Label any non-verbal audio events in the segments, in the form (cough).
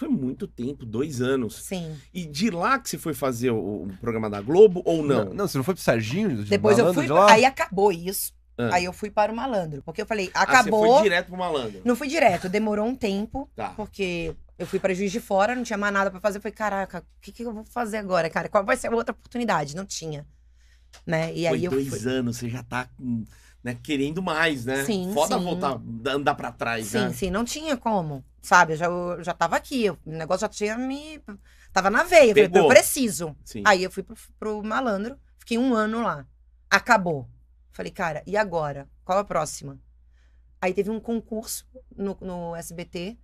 Foi muito tempo, dois anos. Sim. E de lá que você foi fazer o, o programa da Globo ou não? Não, você não foi pro Serginho? de Depois eu fui. de lá? Aí acabou isso. Ah. Aí eu fui para o malandro. Porque eu falei, Ah, acabou. você foi direto pro malandro. Não fui direto, demorou um tempo. Tá. Porque eu fui para Juiz de Fora, não tinha mais nada pra fazer. Eu falei, caraca, o que, que eu vou fazer agora, cara? Qual vai ser a outra oportunidade? Não tinha. Né? E foi aí eu dois fui. anos, você já tá hum, né, querendo mais, né? Sim, Foda sim. voltar, andar pra trás, Sim, né? sim, não tinha como. Sabe, eu já, eu já tava aqui. O negócio já tinha me. Tava na veia. Eu falei, Pegou. eu preciso. Sim. Aí eu fui pro, pro malandro, fiquei um ano lá. Acabou. Falei, cara, e agora? Qual a próxima? Aí teve um concurso no, no SBT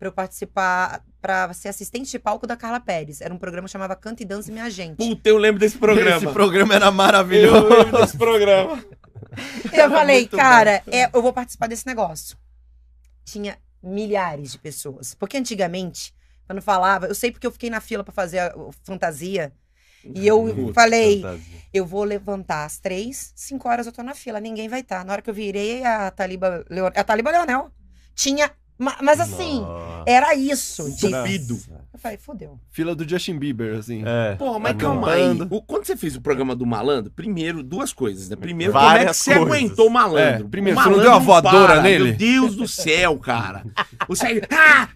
pra eu participar, pra ser assistente de palco da Carla Pérez. Era um programa que chamava Canta e Dança Minha Gente. Puta, eu lembro desse programa. Esse programa era Eu maravilhoso. lembro desse programa. Eu falei, Muito cara, é, eu vou participar desse negócio. Tinha milhares de pessoas. Porque antigamente, quando falava, eu sei porque eu fiquei na fila pra fazer a, fantasia. E eu Puta, falei, Fantasia. eu vou levantar às três, cinco horas eu tô na fila, ninguém vai estar. Na hora que eu virei a Taliba, Leon... a Taliba Leonel, tinha. Ma- Mas assim, Nossa. Era isso. De... Duvido. Eu falei, fodeu. Fila do Justin Bieber, assim. É. Porra, mas Tá calma aí. O- quando você fez o programa do malandro, primeiro, duas coisas, né? Primeiro, como é que Várias você coisas. aguentou o malandro? É, primeiro, O você não malandro deu uma voadora para, nele? Meu Deus do céu, cara. O Sérgio. (laughs) Ah.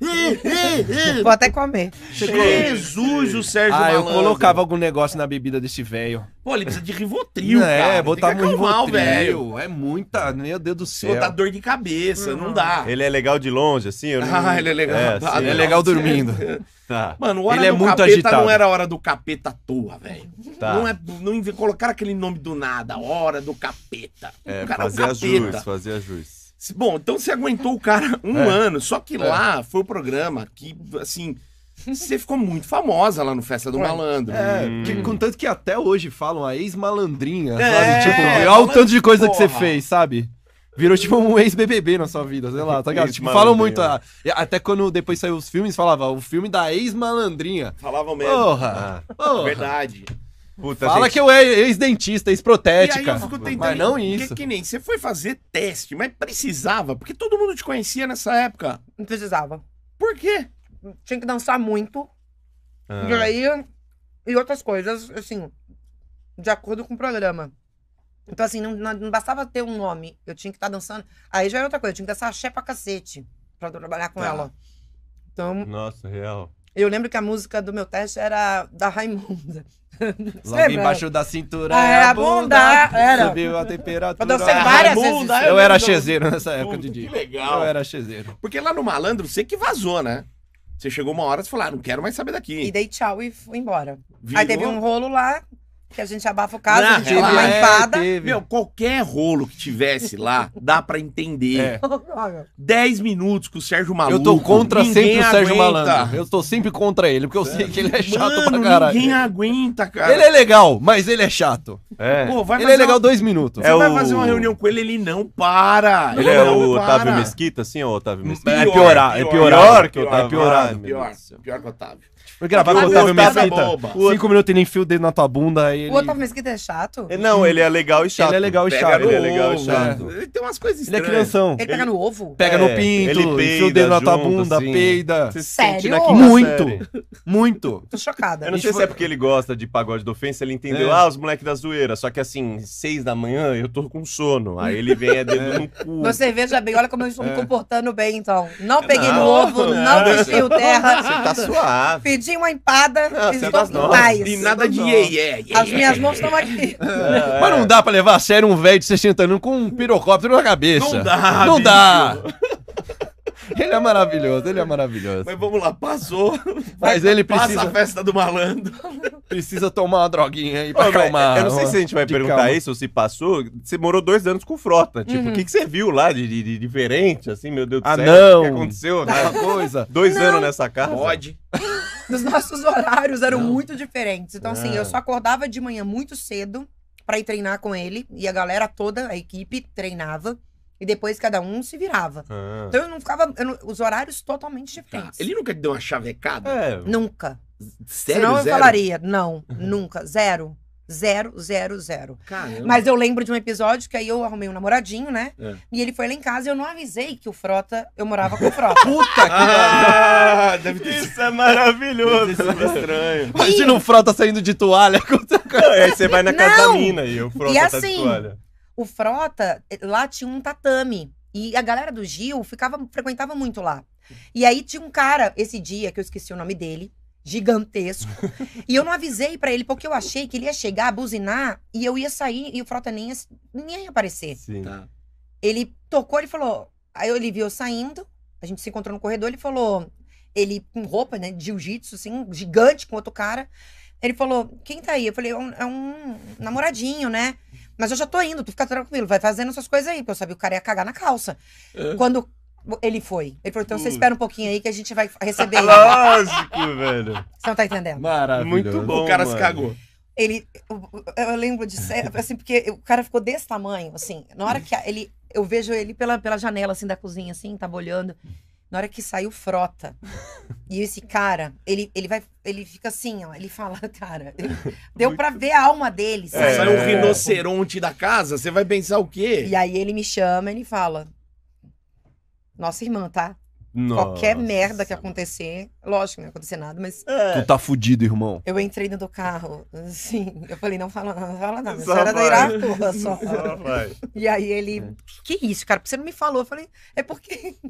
Vou até comer. Jesus, o Sérgio Ah, eu Malandro. colocava algum negócio na bebida desse velho. Pô, ele precisa de Rivotril, é, cara. botar que muito acalmar o velho. Rivotril. É muita, meu Deus do Pô, dá céu. dor de cabeça, não dá. Ele é legal de longe, assim? Eu não... Ah, ele é legal. É, (laughs) Ah, sim. (laughs) Ele é legal dormindo. Tá, Mano, hora Ele é do muito capeta agitado. não era hora do capeta à toa, velho. tá. Não é, não colocaram aquele nome do nada, hora do capeta. É, o cara é um fazia jus, fazia jus. Bom, então você aguentou o cara (laughs) um É. ano, só que lá foi o programa que, assim, você ficou muito famosa lá no Festa do Ué. Malandro. É, Hum. que, contanto que até hoje falam a ex-malandrinha, É, sabe? Tipo, é, olha o tanto de coisa que você porra. fez, sabe? Virou tipo um ex-BBB na sua vida, sei lá, tá ligado? Tipo, falam muito. ah, até quando depois saiu os filmes, falava o filme da ex-malandrinha. Falavam mesmo. Porra! Ah, porra. Verdade. puta, Fala gente, que eu é ex-dentista, ex-protética. Mas não que- isso. Que, nem você foi fazer teste, mas precisava, porque todo mundo te conhecia nessa época. Não precisava. Por quê? Tinha que dançar muito. ah, E aí, e outras coisas, assim, de acordo com o programa. Então, assim, não, não- bastava ter um nome, eu tinha que estar dançando. Aí já era outra coisa, eu tinha que dançar axé pra cacete pra eu trabalhar com Tá. ela. Então, Nossa, real. eu lembro que a música do meu teste era da Raimunda. Logo lembra? embaixo da cintura Ah, é era a bunda, bunda. era. Subiu a temperatura. Eu dancei várias Raimunda, vezes. Eu era chezeiro nessa época, Puta, Didi. que legal. Eu era chezeiro. Porque lá no Malandro, você que vazou, né? Você chegou uma hora e falou, ah, não quero mais saber daqui. E dei tchau e fui embora. Virou- Aí teve um rolo lá, que a gente abafa o caso, Não, a gente dá uma relaxa. empada. teve. Meu, qualquer rolo que tivesse lá, dá pra entender. É. (laughs) 10 minutos com o Sérgio Maluco. Eu tô contra sempre o Sérgio aguenta. Malandro. Eu tô sempre contra ele, porque eu sei que ele é chato Mano, pra caralho. ninguém aguenta, cara. Ele é legal, mas ele é chato. É. Pô, vai ele é legal uma- dois minutos. Você É vai o- fazer uma reunião com ele, ele não para. Ele é não o para. Otávio Mesquita, assim, ou o Otávio Mesquita? É piorar, é piorar. Pior que o Otávio. Pior, meu pior, céu. pior que o Otávio. Foi gravar com o Otávio Otávio Mesquita Mesquita. boba. Cinco minutos ele enfia o dedo na tua bunda aí ele... O Otávio Mesquita é chato? É, Não, ele é legal e chato. Ele é legal e Pega chato. Ele é legal e chato. Ele tem umas coisas Ele é estranhas. crianção. Ele pega no ovo? Pega É, no pinto, ele enfia o peida dedo na tua junto, bunda, assim. peida. Se Sério? Muito, série. muito. Tô chocada. Eu não sei se é porque ele gosta de pagode da ofensa, ele entendeu, É. ah, os moleques da zoeira. Só que assim, seis da manhã eu tô com sono. Aí ele vem é dedo (laughs) no cu. Você veja bem, olha como eu estou me comportando bem, então. Não peguei no ovo, não, não. desfio terra. Você tá suave. Pedi uma empada Não, e é estou em paz. E nada de iê, iê, iê. As minhas mãos estão aqui. (laughs) É, Mas não dá pra levar a sério um velho de 60 anos com um pirocóptero na cabeça. Não dá, Não bicho. dá. Ele é maravilhoso, ele é maravilhoso. Mas vamos lá, passou. Mas ele Passa precisa, a festa do malandro. precisa tomar uma droguinha aí pra Ô, velho, acalmar. eu não sei se a gente vai perguntar calma. isso ou se passou. Você morou dois anos com frota. Tipo, o Uhum. que, que você viu lá de, de- de diferente, assim, meu Deus do Ah, céu? não. O que aconteceu? né? Uma coisa. Dois Não. anos nessa casa. Pode. Os nossos horários eram Não. muito diferentes. Então, assim, Ah. eu só acordava de manhã muito cedo pra ir treinar com ele. E a galera toda, a equipe, treinava. E depois cada um se virava. Ah. Então eu não ficava. eu não- os horários totalmente Tá. diferentes. Ele nunca te deu uma chavecada? É, Nunca. Sério, Senão eu zero? falaria, não, (laughs) nunca, zero. Zero, zero, zero. Caramba. Mas eu lembro de um episódio que aí eu arrumei um namoradinho, né? É. E ele foi lá em casa e eu não avisei que o Frota, eu morava com o Frota. (laughs) Puta que pariu. Ah, (laughs) deve ter Isso é maravilhoso. estranho. Imagina o Frota saindo de toalha. Não, aí você vai na casa da Não. mina e o Frota E tá de assim, toalha. O Frota, eh, lá tinha um tatame. E a galera do Gil ficava, frequentava muito lá. E aí tinha um cara, esse dia, que eu esqueci o nome dele, gigantesco. (laughs) e eu não avisei pra ele, porque eu achei que ele ia chegar, buzinar, e eu ia sair, e o Frota nem ia, nem ia aparecer. Sim. Tá. Ele tocou, ele falou. Aí ele viu eu saindo, a gente se encontrou no corredor, ele falou. Ele com roupa, né, de jiu-jitsu, assim, gigante com outro cara. Ele falou: Quem tá aí? Eu falei: É um, é um namoradinho, né? Mas eu já tô indo, tu fica tranquilo, vai fazendo suas coisas aí, porque eu sabia que o cara ia cagar na calça. É. Quando ele foi, ele falou: Então você espera um pouquinho aí que a gente vai receber ele. Lógico, velho. Você não tá entendendo? Maravilhoso. Muito bom. o cara mano. se cagou. Ele. Eu, eu lembro de ser, assim, porque o cara ficou desse tamanho, assim. Na hora que ele. Eu vejo ele pela, pela janela, assim, da cozinha, assim, tava olhando. Na hora que saiu frota. E esse cara, ele, ele vai. Ele fica assim, ó. Ele fala, (laughs) cara. ele- deu pra ver a alma dele, sabe? É. Sai um rinoceronte da casa, você vai pensar o quê? E aí ele me chama e ele fala. Nossa irmã, tá? Nossa. Qualquer merda que acontecer. Lógico que não ia acontecer nada, mas É. Tu tá fudido, irmão. eu entrei dentro do carro, assim. Eu falei, não fala nada, não fala nada. Só era da. Irapuã, (laughs) só. Só. E aí ele, que isso, cara? Porque você não me falou. Eu falei, é porque. (laughs)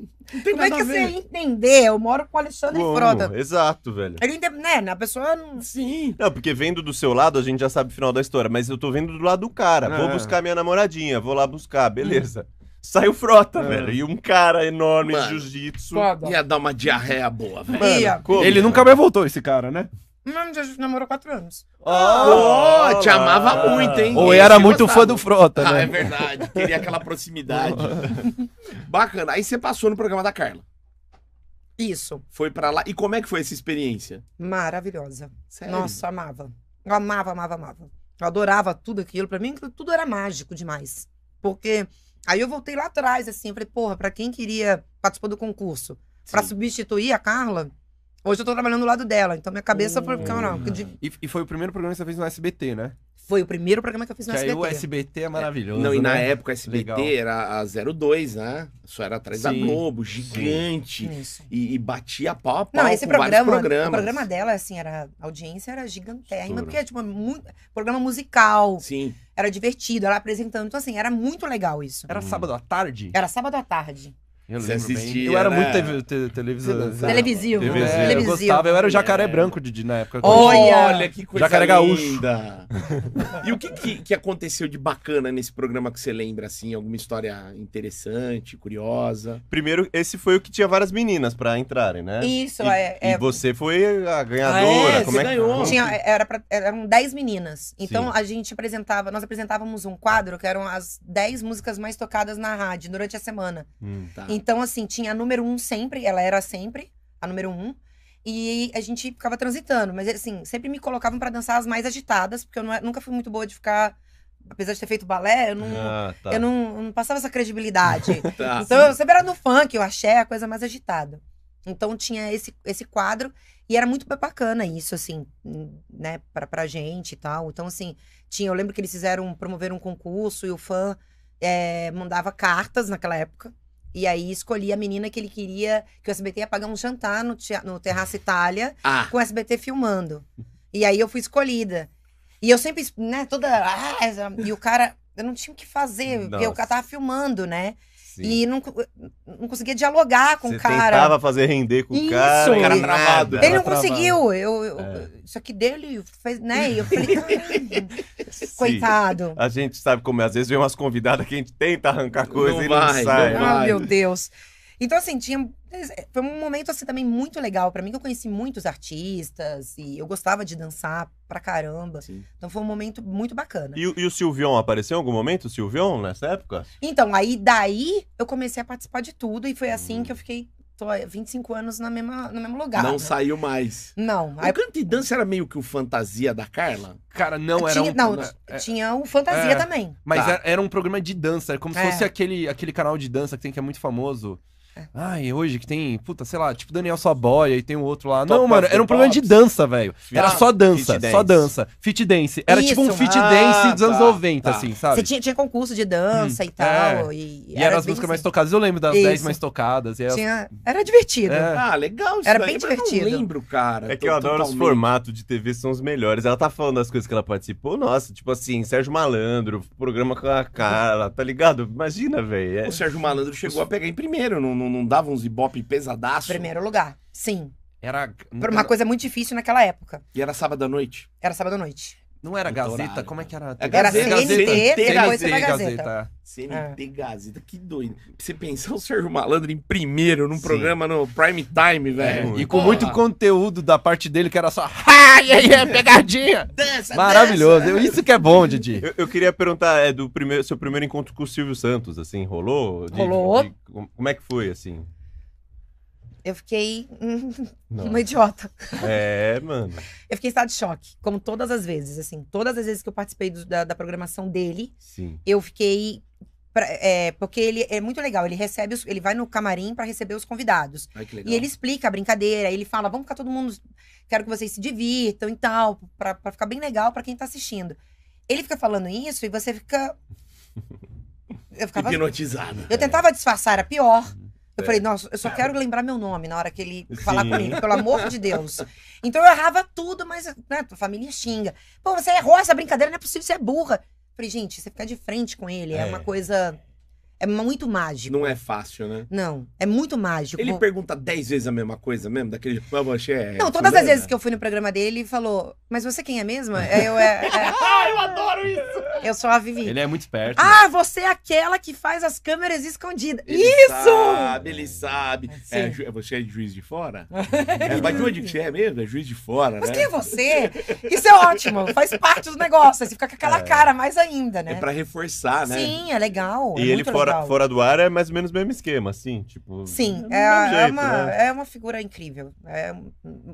Como é que você ia entender? Eu moro com o Alexandre Como? Frota. Exato, velho. Ele né? A pessoa não. Sim. Não, porque vendo do seu lado, a gente já sabe o final da história, mas eu tô vendo do lado do cara. Vou É. buscar minha namoradinha, vou lá buscar, beleza. Saiu frota, É. velho. E um cara enorme Mano. de jiu-jitsu. Ia dar uma diarreia boa, velho. Mano, Ia. como? Ele nunca mais voltou, esse cara, né? A gente namorou quatro anos. Oh, te lá. amava muito, hein? Ou era muito gostava. fã do Frota, Ah, né? é verdade. Queria aquela proximidade. (laughs) Bacana. Aí você passou no programa da Carla. Isso. Foi pra lá. E como é que foi essa experiência? Maravilhosa. Sério? Nossa, amava. Eu amava, amava, amava. Eu adorava tudo aquilo. Pra mim, tudo era mágico demais. Porque aí eu voltei lá atrás, assim. Eu falei, porra, pra quem queria participar do concurso, pra Sim. substituir a Carla, hoje eu tô trabalhando do lado dela. Então minha cabeça foi, não, que de- E, e foi o primeiro programa que você fez no SBT, né? foi o primeiro programa que eu fiz no que aí SBT. o SBT é maravilhoso. Não, e na né? época a SBT Legal. era a 02, né? Só era atrás da Sim. Globo, gigante. Isso. E, e batia pau a pau Não, esse programa, o programa dela, assim, era, a audiência era gigantérrima, porque, tipo, muito, programa musical, Sim. era divertido, ela apresentando, então, assim, era muito legal isso. Era sábado à tarde? Era sábado à tarde. Eu Você assistia, Eu era né? muito te- televisão. Televisivo. Televisivo. É, Eu gostava, eu era o jacaré É. branco de, de- na época. Olha! que coisa Jacaré Gaúcho. linda. e o que, que, que aconteceu de bacana nesse programa que você lembra, assim? Alguma história interessante, curiosa? Primeiro, esse foi o que tinha várias meninas pra entrarem, né? Isso, E, é. é- e você foi a ganhadora. Ah, é? Como Você é que ganhou. tinha, era pra- eram 10 meninas. Então, Sim. a gente apresentava, nós apresentávamos um quadro que eram as 10 músicas mais tocadas na rádio durante a semana. Hum. Tá. Então, assim, tinha a número um sempre, ela era sempre a número um. E a gente ficava transitando. Mas, assim, sempre me colocavam pra dançar as mais agitadas, porque eu não- nunca fui muito boa de ficar. Apesar de ter feito balé, eu não, Ah, tá. eu não, eu não passava essa credibilidade. (laughs) Tá. então, eu sempre era no funk, eu achei a coisa mais agitada. Então, tinha esse, esse quadro. E era muito bacana isso, assim, né, pra, pra gente e tal. Então, assim, tinha, eu lembro que eles fizeram, promoveram um concurso e o fã é, mandava cartas naquela época. E aí escolhia a menina que ele queria, que o SBT ia pagar um jantar no, no Terraço Itália, Ah, com o SBT filmando. E aí eu fui escolhida. E eu sempre, né, toda. ah, e o cara, eu não tinha o que fazer, porque o Nossa. cara tava filmando, né? Sim. E não, não conseguia dialogar com Você o cara. tentava fazer render com Isso. o cara. O cara travado. Ele não travado. conseguiu. Eu, eu- É. Isso aqui dele fez, né? E eu falei, (laughs) "Caralho, Sim. coitado. A gente sabe como é. Às vezes vem umas convidadas que a gente tenta arrancar coisa Não e vai, não não sai. vai. Ah, meu Deus. Então, assim, tinha. Foi um momento, assim, também muito legal. Pra mim, que eu conheci muitos artistas e eu gostava de dançar pra caramba. sim. Então, foi um momento muito bacana. E, o- e o Silvion apareceu em algum momento? O Silvion, nessa época? Então, aí daí eu comecei a participar de tudo e foi assim Hum. que eu fiquei tô, há 25 anos na mesma, no mesmo lugar. Não né? saiu mais. Não. O Aí, canto e dança era meio que o fantasia da Carla? Cara, não, era tinha, um... não, é- tinha o Fantasia é. também. Mas Tá. era, era um programa de dança, é como se É. fosse aquele, aquele canal de dança que tem que é muito famoso. Ai, hoje que tem, puta, sei lá, tipo Daniel Saboia e tem um outro lá. Top Não, mano, era um programa de dança, velho. Era Ah, só dança, fit só dança. Fit dance. Era tipo um Isso. fit Ah, dance dos anos tá, 90, tá. assim, sabe? Você tinha, tinha concurso de dança e tal. E, E eram as bem músicas mais assim. tocadas. Eu lembro das 10 Isso. mais tocadas. E elas- Tinha- Era divertido. É. Ah, legal isso Era daí, bem mas eu divertido. não lembro, cara. É que eu adoro os formatos de TV, são os melhores. Ela tá falando das coisas que ela participou, nossa, tipo assim, Sérgio Malandro, programa com a Carla, tá ligado? Imagina, velho. é- O Sérgio Malandro chegou a pegar em primeiro, não, não, não dava uns ibope pesadaço. Primeiro lugar. Sim. Era. Por uma coisa muito difícil naquela época. E era sábado à noite. Era sábado à noite. Não era Muito Gazeta? Como é que era? É Era Gazeta, CNT, depois foi pra Gazeta. Gazeta. CNT Gazeta, que doido. Você pensar o Sérgio Malandro em primeiro, num Sim. programa no prime time, velho. É, E com muito conteúdo da parte dele que era só. Ai, ai, ai, pegadinha! Dança, Maravilhoso. dança. Isso que é bom, Didi. Eu, eu queria perguntar, é do primeiro, seu primeiro encontro com o Silvio Santos, assim, rolou? De- Rolou. de- como é que foi, assim? Eu fiquei (laughs) hum, Nossa. uma idiota. É, mano. Eu fiquei em estado de choque, como todas as vezes, assim. Todas as vezes que eu participei do- da, da programação dele, Sim. eu fiquei. pra- é, porque ele é muito legal, ele recebe os- ele vai no camarim pra receber os convidados. Ai, que legal. E ele explica a brincadeira, ele fala: vamos ficar todo mundo. Quero que vocês se divirtam e tal, pra, pra ficar bem legal pra quem tá assistindo. Ele fica falando isso e você fica. (laughs) Eu ficava. Hipnotizado. Eu tentava disfarçar, era pior. Eu É. falei, nossa, eu só quero lembrar meu nome na hora que ele falar Sim. comigo, pelo amor de Deus. Então eu errava tudo, mas, né, tua família xinga. Pô, você errou essa brincadeira, não é possível, você é burra. Eu falei, gente, você ficar de frente com ele é, É. uma coisa. É muito mágico. Não é fácil, né? Não, é muito mágico. Ele pergunta dez vezes a mesma coisa mesmo, daquele. "Mas você é Não, todas as fulana?" vezes que eu fui no programa dele, ele falou, mas você quem é mesmo? É, eu, é, é- Ah, (laughs) eu adoro isso! eu sou a Vivi. Ele é muito esperto. né? Ah, você é aquela que faz as câmeras escondidas. Ele Isso! sabe, ele sabe. Sim. É, ju- você é de juiz de fora? (laughs) é, mas de onde que você é mesmo? É juiz de fora, Mas né? quem é você? Isso é ótimo, faz parte do negócio. Você fica com aquela É. cara mais ainda, né? É pra reforçar, né? Sim, é legal. E é ele muito fora, fora do ar é mais ou menos o mesmo esquema, assim, tipo. Sim, é, é jeito, uma, né? é uma figura incrível. É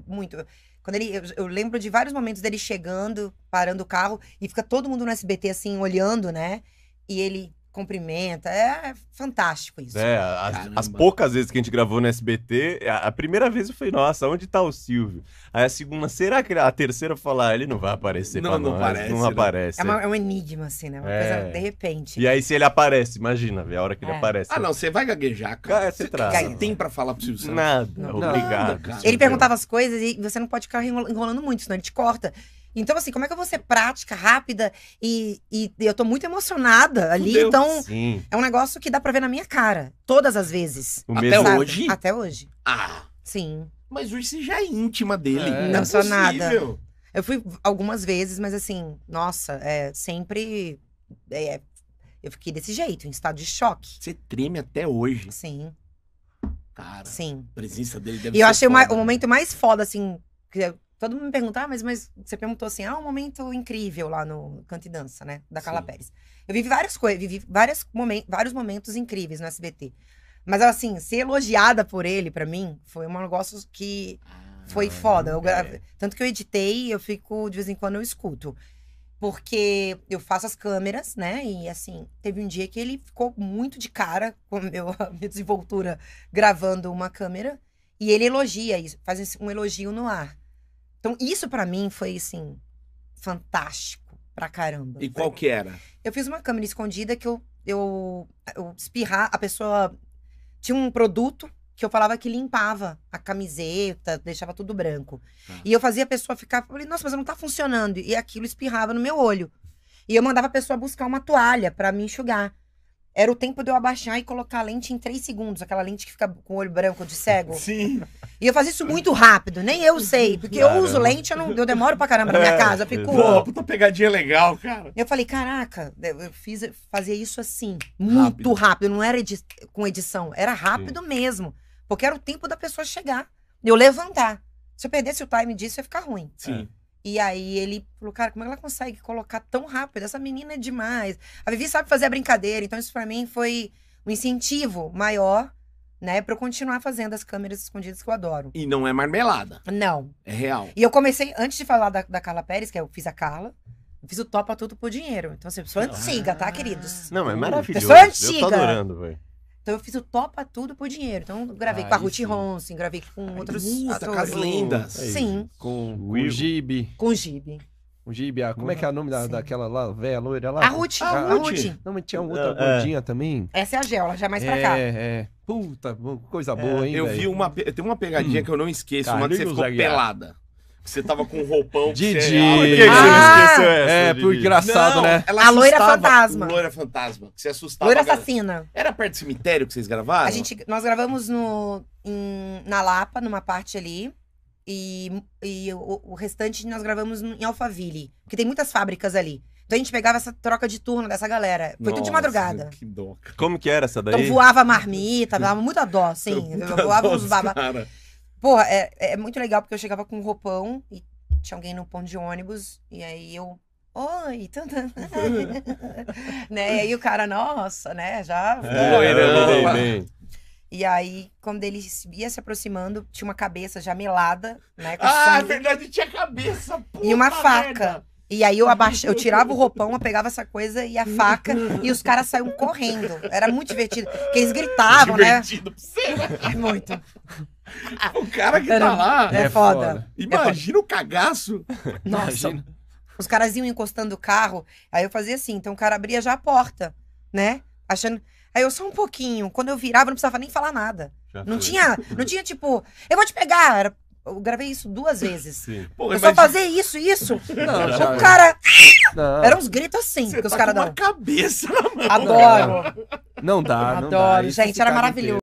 muito. Quando ele, eu, eu lembro de vários momentos dele chegando, parando o carro, e fica todo mundo no SBT assim, olhando, né? E ele cumprimenta. É fantástico isso. É, as, as poucas vezes que a gente gravou no SBT, a, a primeira vez eu falei, nossa, onde tá o Silvio? Aí a segunda, será que ele- a terceira eu falar, ele não vai aparecer Não, pra não nós, aparece, não né? aparece. É, uma- é um enigma, assim, né? Uma É. coisa de repente. E aí se ele aparece, imagina, a hora que ele É. aparece. Ah, não, você vai gaguejar, cara. Cara, você. Você tem pra falar pro Silvio Santos? Nada, Não. obrigado. Não, cara. Ele perguntava as coisas e você não pode ficar enrola- enrolando muito, senão ele te corta. Então, assim, como é que eu vou ser prática, rápida e, e eu tô muito emocionada ali, Fudeu. então Sim. é um negócio que dá pra ver na minha cara, todas as vezes. O Até sabe? hoje? Até hoje. Ah, Sim. mas hoje você já é íntima dele. É. Não, Não sou possível. Eu fui algumas vezes, mas assim, nossa, é sempre. é, eu fiquei desse jeito, em estado de choque. Você treme até hoje. Sim, Cara, sim. a presença dele deve E eu ser achei o, ma- foda. o momento mais foda, assim, que eu- todo mundo me pergunta, ah, mas, mas você perguntou assim, ah, um momento incrível lá no Canto e Dança, né? Da Carla Sim. Pérez. Eu vivi várias coisas, vivi várias momen vários momentos incríveis no SBT. Mas assim, ser elogiada por ele, pra mim, foi um negócio que foi Ah, foda. Eu. Tanto que eu editei, eu fico, de vez em quando eu escuto. Porque eu faço as câmeras, né? E assim, teve um dia que ele ficou muito de cara com a (laughs) minha desenvoltura gravando uma câmera. E ele elogia isso, faz um elogio no ar. Então, isso pra mim foi, assim, fantástico pra caramba. E qual que era? Eu fiz uma câmera escondida que eu, eu, eu espirrar, a pessoa tinha um produto que eu falava que limpava a camiseta, deixava tudo branco. Tá. E eu fazia a pessoa ficar, falei, nossa, mas não tá funcionando. E aquilo espirrava no meu olho. E eu mandava a pessoa buscar uma toalha pra me enxugar. Era o tempo de eu abaixar e colocar a lente em três segundos, aquela lente que fica com o olho branco de cego. Sim. E eu fazia isso muito rápido, nem eu sei, porque eu uso Caramba. lente, eu, não, eu demoro pra caramba na minha É, casa, eu fico. Pô, puta pegadinha legal, cara. Eu falei, caraca, eu fiz, fazia isso assim, muito Rápido. rápido, não era edi- com edição, era rápido mesmo. Porque era o tempo da pessoa chegar, eu levantar. Se eu perdesse o time disso, ia ficar ruim. Sim. E aí ele falou, cara, como é que ela consegue colocar tão rápido? Essa menina é demais. A Vivi sabe fazer a brincadeira, então isso pra mim foi um incentivo maior, né, pra eu continuar fazendo as câmeras escondidas que eu adoro. E não é marmelada, Não. é real. E eu comecei, antes de falar da, da Carla Pérez, que eu fiz a Carla, eu fiz o Topa Tudo por Dinheiro. Então, assim, eu sou antiga, tá, queridos? Não, é maravilhoso. Eu antiga. tô adorando, velho. Então eu fiz o topa tudo por dinheiro. Então eu gravei Aí com a Ruth sim. Ronson, gravei com outros Puta, com atores. as lendas. Sim, Com, com Will. o Gibi. com o Gibi. O Gibi, a- como é que é o nome da, daquela lá, velha loira lá? A Ruth, Ah, a Ruth. Não, mas tinha outra É. gordinha também. Essa é a Gel, ela já é mais pra é, cá. é. Puta, coisa boa, hein, Eu velho? vi uma. Tem uma pegadinha que eu não esqueço, uma que você ficou Aguiar. pelada. Que você tava com um roupão. que Didi. Você... Por que, que você não Ah! esqueceu essa? É, Didi? por engraçado, Não, né? ela A loira fantasma. Loira fantasma. Que você assustava. Loira assassina. Era perto do cemitério que vocês gravaram? A gente, nós gravamos no, em- na Lapa, numa parte ali. E, e o, o restante nós gravamos em Alphaville. Porque tem muitas fábricas ali. Então a gente pegava essa troca de turno dessa galera. Foi tudo de Nossa, madrugada. Que dó. cara. Como que era essa daí? Então voava marmita, dava muita dó, sim. Voava dó uns. Porra, é, é muito legal porque eu chegava com um roupão e tinha alguém no ponto de ônibus. E aí eu. Oi, tudo. (laughs) né? E aí o cara, nossa, né? Já. É, dei (laughs) bem. E aí, quando ele ia se aproximando, tinha uma cabeça já melada, né? Ah, é sangue. verdade, tinha cabeça. E uma puta faca. merda. E aí eu abaixo, eu tirava o roupão, eu pegava essa coisa e a faca, e os caras saíam correndo. Era muito divertido. Porque eles gritavam, Divertido pra você, né? (laughs) né? Muito. (laughs) O cara que tá lá. É, É foda. foda. Imagina o cagaço. Nossa. Imagina. Os caras iam encostando o carro, aí eu fazia assim, então o cara abria já a porta, né? Achando. Aí eu só um pouquinho. Quando eu virava, não precisava nem falar nada. Já Não foi. tinha, não tinha tipo, eu vou te pegar. Era- eu gravei isso duas (laughs) vezes. Sim. Pô, Eu só imagina- fazer isso, isso. (laughs) Não, já. O cara. Não, Eram uns gritos assim Você que os tá caras com uma dão. cabeça na mão. Adoro. não dá, não dá. Adoro. É Gente, era maravilhoso.